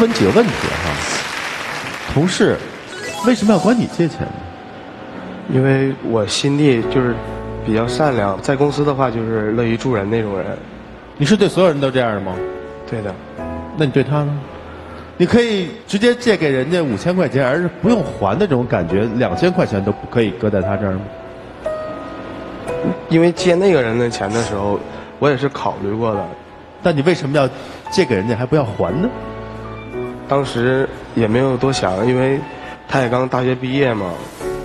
问几个问题哈，同事为什么要管你借钱呢？因为我心地就是比较善良，在公司的话就是乐于助人那种人。你是对所有人都这样的吗？对的，那你对他呢？你可以直接借给人家五千块钱，而是不用还的这种感觉，两千块钱都不可以搁在他这儿吗？因为借那个人的钱的时候，我也是考虑过的。但你为什么要借给人家还不要还呢？当时也没有多想，因为他也刚大学毕业嘛。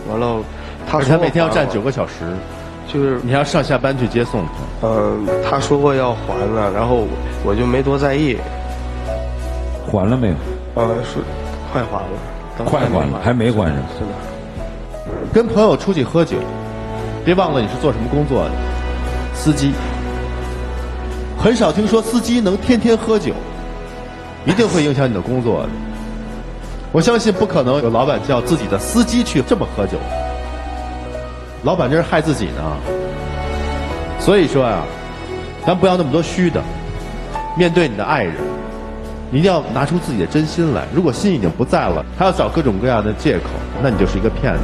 完了，他说他每天要站九个小时，就是你还要上下班去接送他。嗯、他说过要还了，然后我就没多在意。还了没有？呃，是快还了，快还了，还没还上。是的。跟朋友出去喝酒，别忘了你是做什么工作的，司机。很少听说司机能天天喝酒，一定会影响你的工作的。我相信不可能有老板叫自己的司机去这么喝酒，老板这是害自己呢。所以说啊、咱不要那么多虚的，面对你的爱人，你一定要拿出自己的真心来。如果心已经不在了，还要找各种各样的借口，那你就是一个骗子。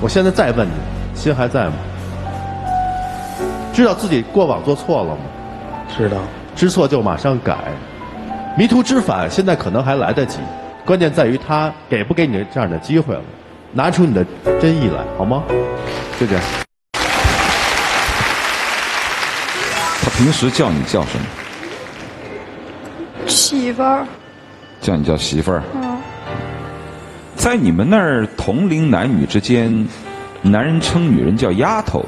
我现在再问你，心还在吗？知道自己过往做错了吗？知道。知错就马上改，迷途知返现在可能还来得及，关键在于他给不给你这样的机会了，拿出你的真意来，好吗？就这样。他平时叫你叫什么？媳妇儿，叫你叫媳妇儿。嗯，在你们那儿，同龄男女之间，男人称女人叫丫头，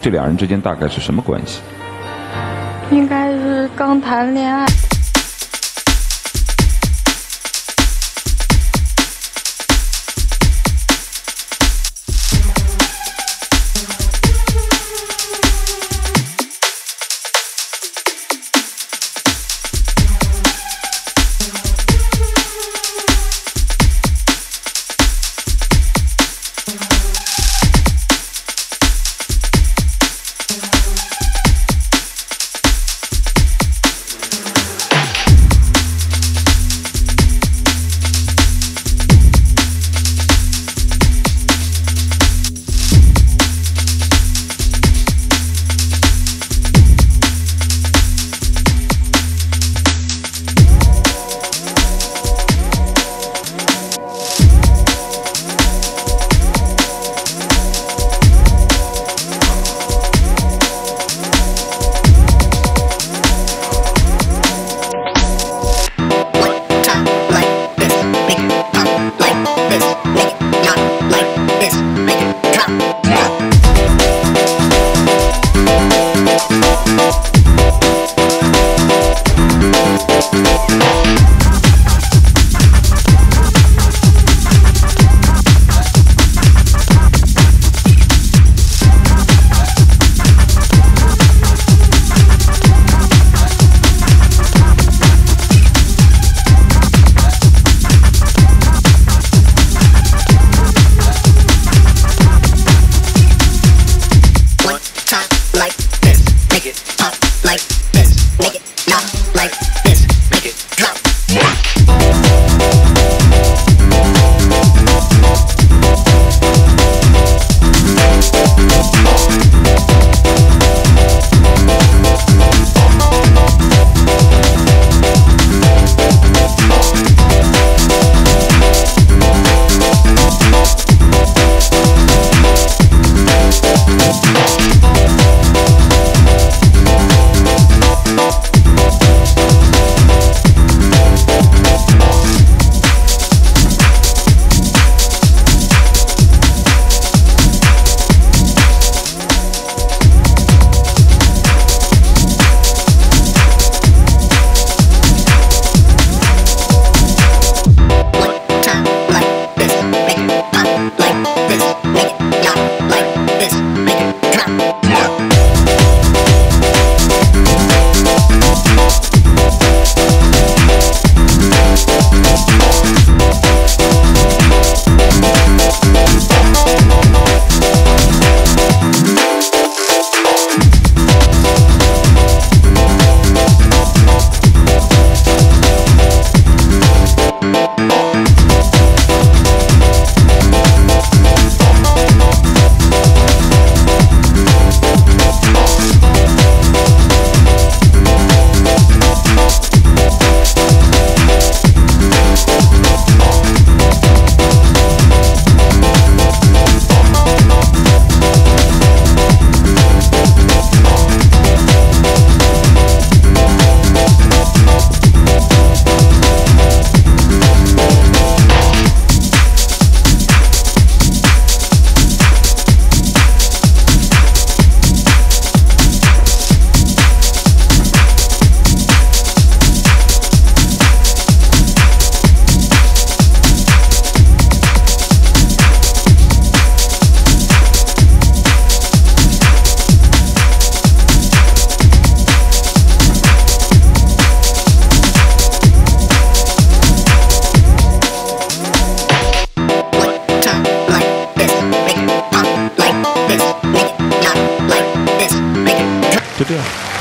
这俩人之间大概是什么关系？应该是刚谈恋爱。就这样。